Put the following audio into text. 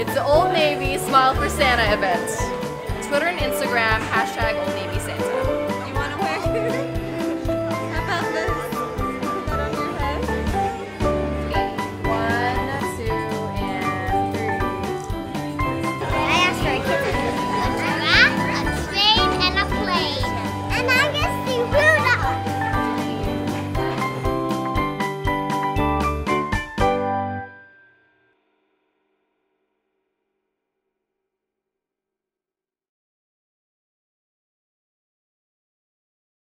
It's the Old Navy Smile for Santa event.